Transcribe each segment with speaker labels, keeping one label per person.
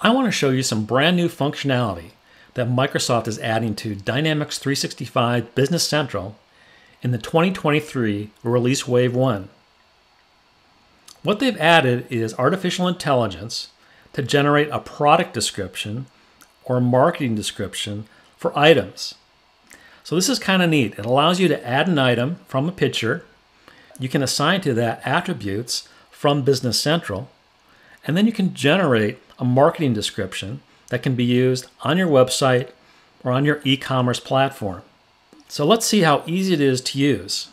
Speaker 1: I want to show you some brand new functionality that Microsoft is adding to Dynamics 365 Business Central in the 2023 Release Wave 1. What they've added is artificial intelligence to generate a product description or marketing description for items. So this is kind of neat. It allows you to add an item from a picture. You can assign to that attributes from Business Central, and then you can generate a marketing description that can be used on your website or on your e-commerce platform. So let's see how easy it is to use.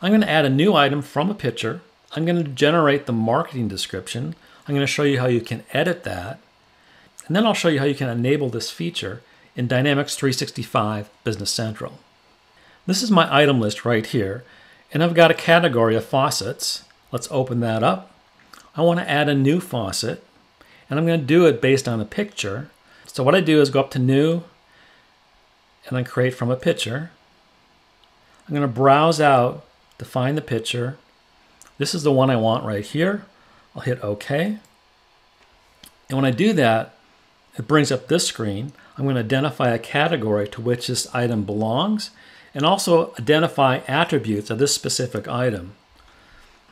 Speaker 1: I'm going to add a new item from a picture. I'm going to generate the marketing description. I'm going to show you how you can edit that. And then I'll show you how you can enable this feature in Dynamics 365 Business Central. This is my item list right here, and I've got a category of faucets. Let's open that up. I want to add a new faucet and I'm going to do it based on a picture. So what I do is go up to New, and then create from a picture. I'm going to browse out to find the picture. This is the one I want right here. I'll hit OK. And when I do that, it brings up this screen. I'm going to identify a category to which this item belongs and also identify attributes of this specific item.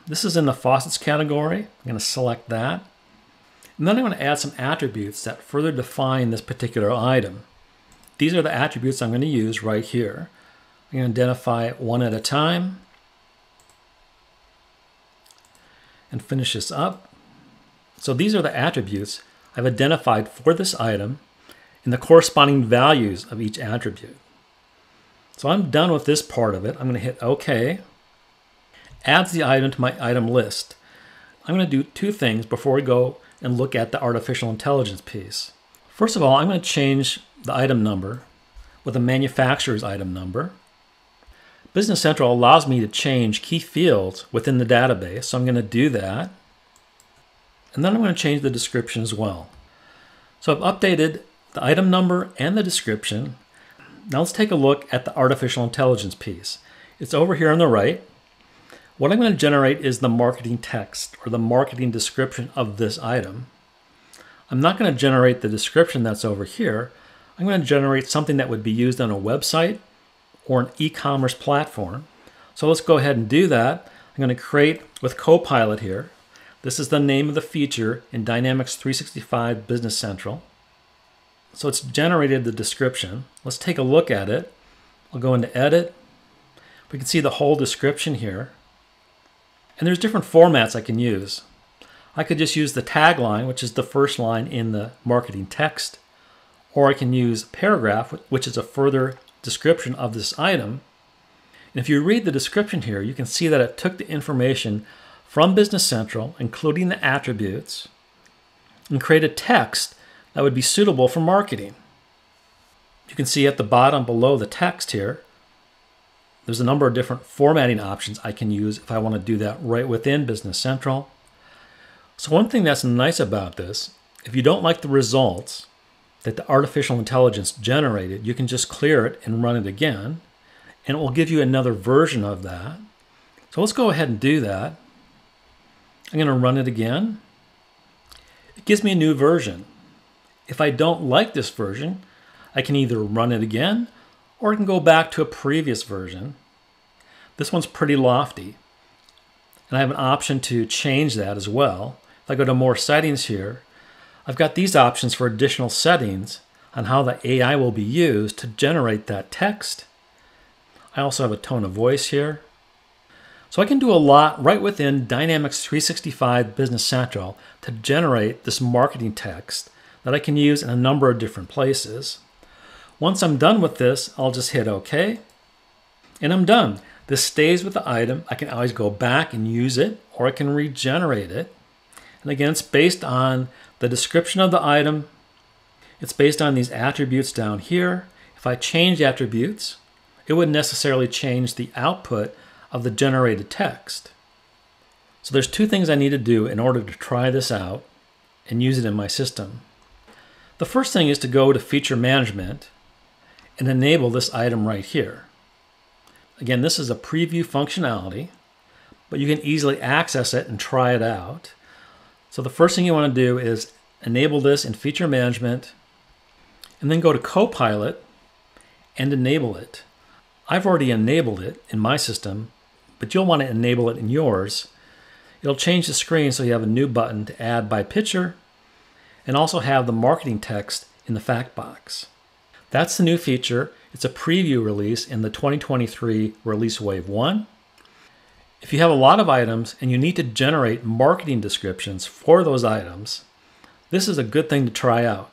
Speaker 1: This is in the faucets category. I'm going to select that. And then I'm going to add some attributes that further define this particular item. These are the attributes I'm going to use right here. I'm going to identify one at a time and finish this up. So these are the attributes I've identified for this item and the corresponding values of each attribute. So I'm done with this part of it. I'm going to hit OK. Adds the item to my item list. I'm going to do two things before we go and look at the artificial intelligence piece. First of all, I'm going to change the item number with a manufacturer's item number. Business Central allows me to change key fields within the database, so I'm going to do that. And then I'm going to change the description as well. So I've updated the item number and the description. Now let's take a look at the artificial intelligence piece. It's over here on the right. What I'm going to generate is the marketing text or the marketing description of this item. I'm not going to generate the description that's over here. I'm going to generate something that would be used on a website or an e-commerce platform. So let's go ahead and do that. I'm going to create with Copilot here. This is the name of the feature in Dynamics 365 Business Central. So it's generated the description. Let's take a look at it. I'll go into Edit. We can see the whole description here. And there's different formats I can use. I could just use the tagline, which is the first line in the marketing text, or I can use paragraph, which is a further description of this item. And if you read the description here, you can see that it took the information from Business Central, including the attributes, and created text that would be suitable for marketing. You can see at the bottom below the text here, there's a number of different formatting options I can use if I want to do that right within Business Central. So one thing that's nice about this, if you don't like the results that the artificial intelligence generated, you can just clear it and run it again, and it will give you another version of that. So let's go ahead and do that. I'm going to run it again. It gives me a new version. If I don't like this version, I can either run it again or I can go back to a previous version. This one's pretty lofty. And I have an option to change that as well. If I go to more settings here, I've got these options for additional settings on how the AI will be used to generate that text. I also have a tone of voice here. So I can do a lot right within Dynamics 365 Business Central to generate this marketing text that I can use in a number of different places. Once I'm done with this, I'll just hit OK. And I'm done. This stays with the item. I can always go back and use it, or I can regenerate it. And again, it's based on the description of the item. It's based on these attributes down here. If I change attributes, it wouldn't necessarily change the output of the generated text. So there's two things I need to do in order to try this out and use it in my system. The first thing is to go to Feature Management and enable this item right here. Again, this is a preview functionality, but you can easily access it and try it out. So the first thing you want to do is enable this in feature management and then go to Copilot and enable it. I've already enabled it in my system, but you'll want to enable it in yours. It'll change the screen so you have a new button to add by picture and also have the marketing text in the fact box. That's the new feature. It's a preview release in the 2023 Release Wave 1. If you have a lot of items and you need to generate marketing descriptions for those items, this is a good thing to try out.